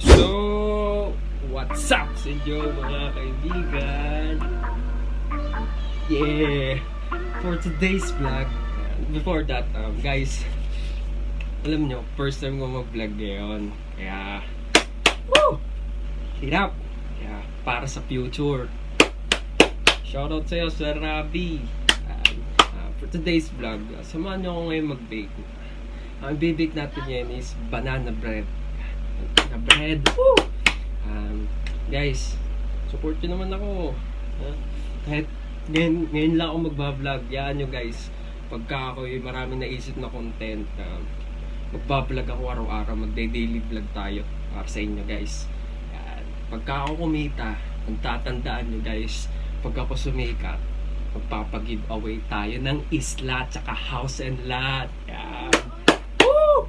So, what's up sa inyo mga kaibigan? Yeah! For today's vlog, before that, um, guys, alam nyo, first time ko mag-vlog ngayon. Kaya, woo! Hirap! Kaya, para sa future. Shoutout sa'yo, Sir Rabi. Uh, for today's vlog, uh, samahan nyo ako ngayon mag-bake. Ang bibig natin yan is banana bread. Na bread. Um, guys, support nyo naman ako. Ha? Kahit ngayon, ngayon lang ako magbablog. Yan nyo guys. Pagka ako yung maraming naisip na content, um, magbablog ako araw-araw. Magde-daily vlog tayo para sa inyo guys. Yan. Pagka ako kumita, magtatandaan nyo guys, pag ako sumikat, magpapag-giveaway tayo ng isla tsaka house and lot. Yan. Woo!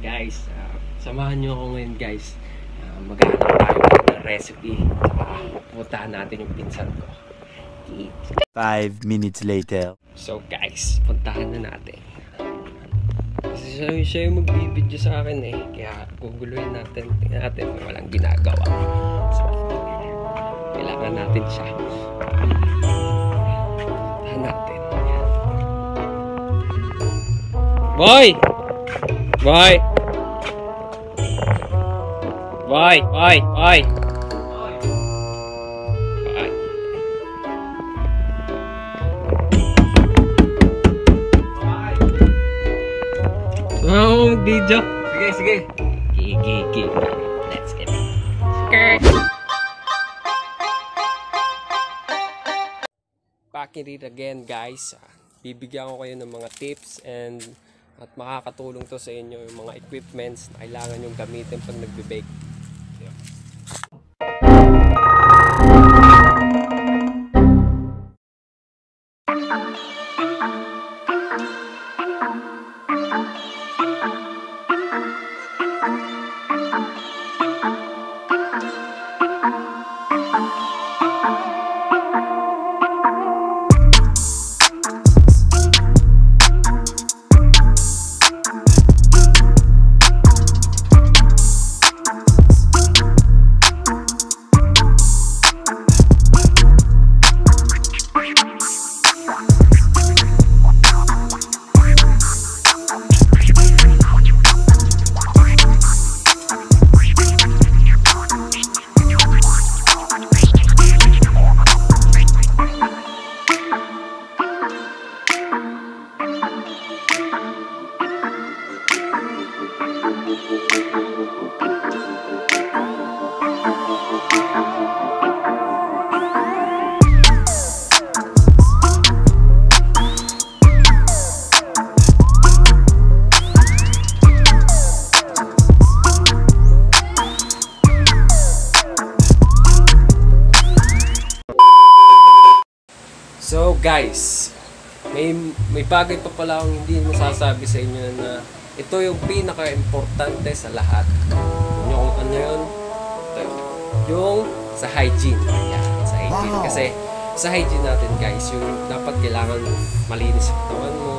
Guys, uh, samahan nyo ako ngayon guys. Uh, maghanap tayo ng recipe. Putahan natin yung pinsan ko. Five minutes later. So guys, puntahan na natin. Kasi siya, siya yung magbibideo sa akin eh. Kaya guguluhin natin. Tingnan natin kung walang ginagawa. So, kailangan natin siya. Puntahan natin. Boy! Boy! Boy! Boy! Boy! Boy! Oh, video. Sige, sige. Gigi, gigi. Let's get it. Skirt. Back in it again, guys. Bibigyan ko kayo ng mga tips and at makakatulong to sa inyo yung mga equipments na kailangan yung gamitin pag nagbe-bake. Guys, may may bagay pa pala akong hindi masasabi sa inyo na ito yung pinaka-importante sa lahat. Yun yung ano yun? Ito yun. Yung sa hygiene. Yan, sa hygiene. Kasi sa hygiene natin guys, yung dapat kailangan malinis ang katawan mo.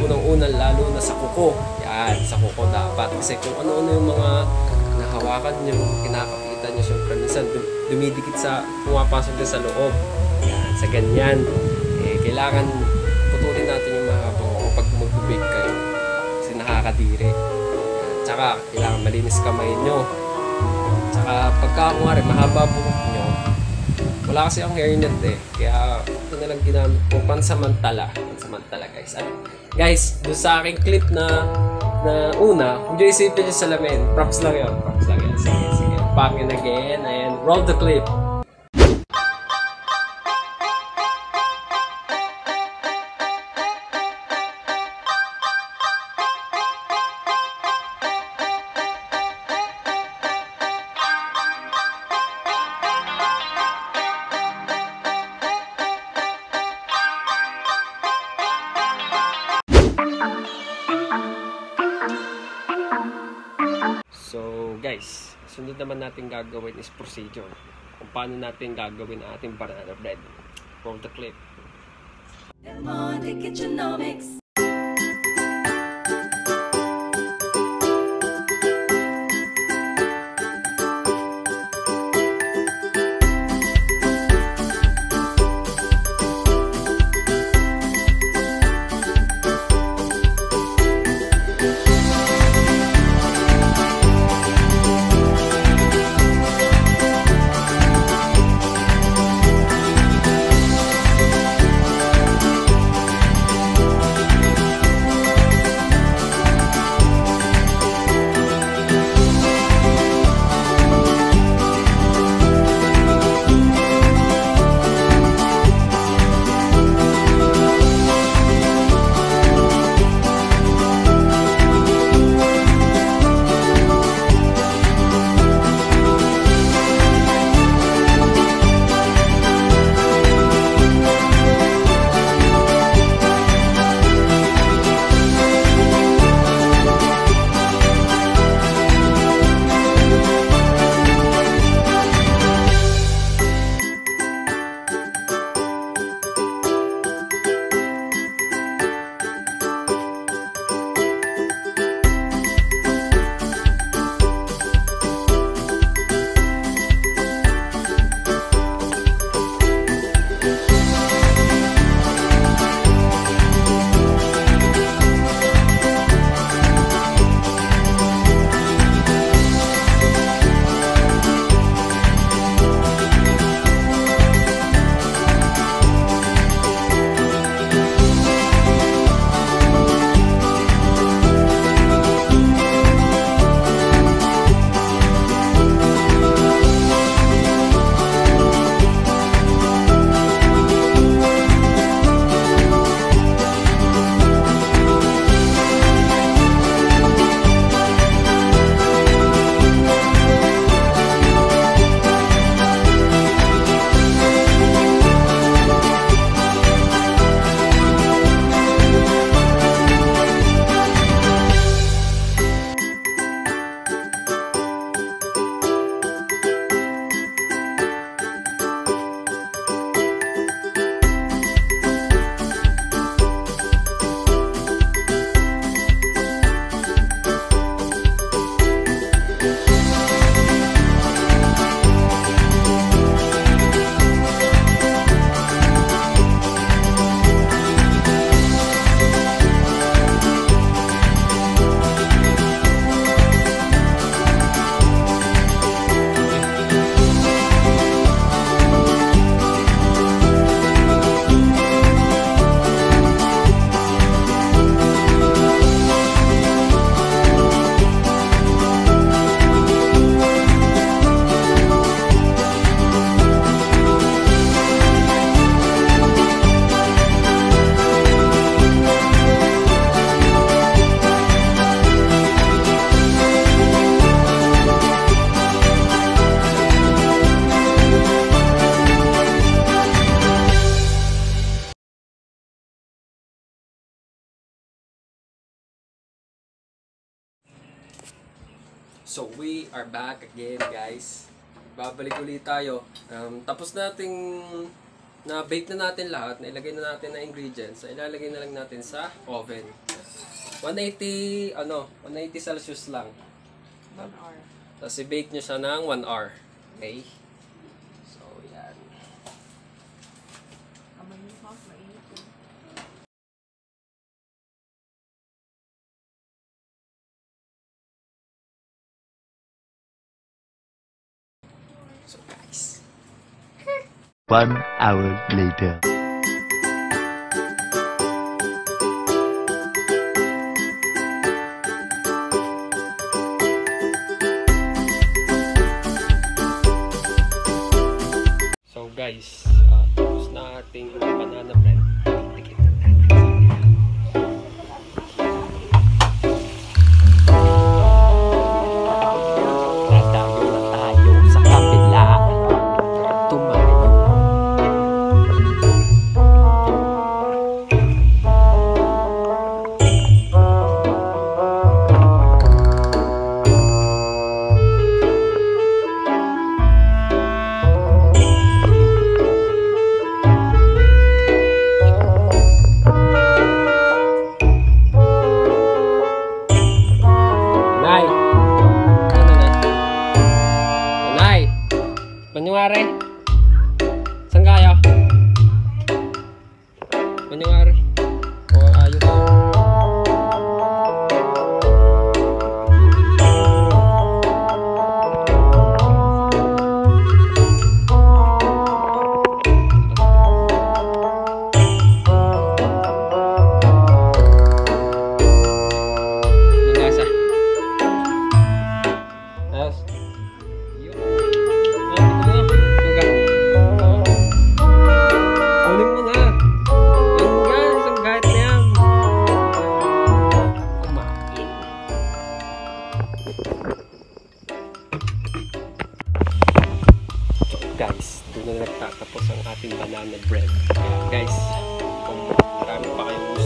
Unang-unang lalo na sa kuko. Yan, sa kuko dapat. Kasi kung ano-ano yung mga nahawakan nyo, kinakapitan nyo, syempre minsan dum- dumidikit sa, pumapasok din sa loob. Yan, sa ganyan. Kailangan putulin natin yung mahabang kuko pag mag-bake kayo. Kasi nakakadiri. Tsaka, kailangan malinis kamay nyo. Tsaka, pagka kumari, mahaba buhok nyo, wala kasi ang hairnet eh. Kaya, ito na lang ginamit ko. Pansamantala. Pansamantala, guys. At, guys, doon sa aking clip na na una, kung nyo isipin yung salamin, props lang yun. Props lang yun. Sige, sige. Back in again and roll the clip. Guys, sunod naman natin gagawin is procedure. Kung paano natin gagawin ang ating banana bread. Roll the clip. We are back again guys. Babalik ulit tayo. Um, tapos nating na bake na natin lahat, nailagay na natin na ingredients. So, ilalagay na lang natin sa oven. 180 ano, 180 Celsius lang. 1 hour. Tapos i-bake nyo siya ng 1 hour. Okay? One hour later. So guys, uh, tapos na ating banana bread. ಸಂಗಾಯ So guys, doon na nagtatapos ang ating banana bread. Kaya guys, kung marami pa kayong